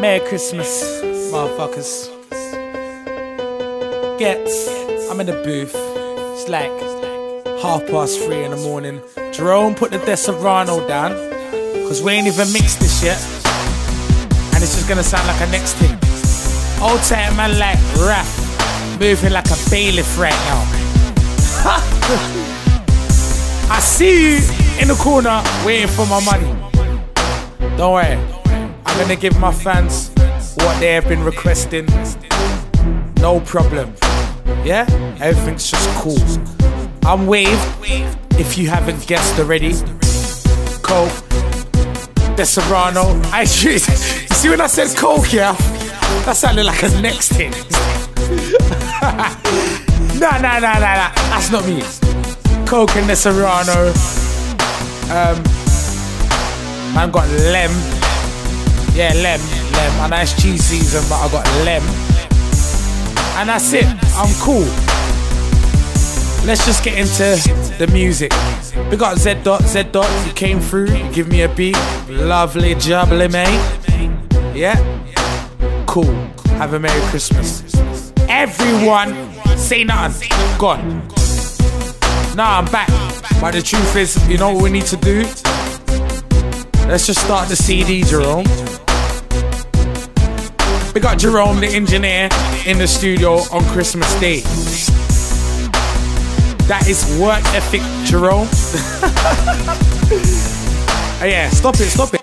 Merry Christmas, motherfuckers. Ghetts, I'm in the booth. It's like half past three in the morning. Jerome put the Disaronno down, cause we ain't even mixed this yet. And it's just gonna sound like a next thing. Old time man like rap, moving like a bailiff right now. I see you in the corner waiting for my money. Don't worry, Gonna give my fans what they have been requesting. No problem. Yeah? Everything's just cool. I'm Wave, if you haven't guessed already. Coke, Disaronno. I you see when I said Coke, yeah? That sounded like a next hit. nah, nah, nah, nah, nah. That's not me. Coke and Disaronno. Um, man got Lem. Yeah, Lem, Lem. I know it's cheese season, but I got Lem. And that's it. I'm cool. Let's just get into the music. We got Z dot, Z dot. You came through, you give me a beat. Lovely jubbly, mate. Yeah? Cool. Have a Merry Christmas. Everyone, say nothing. Go on. Nah, I'm back. But the truth is, you know what we need to do? Let's just start the CD, Jerome. We got Jerome, the engineer, in the studio on Christmas Day. That is work ethic, Jerome. oh, yeah, stop it, stop it.